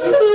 you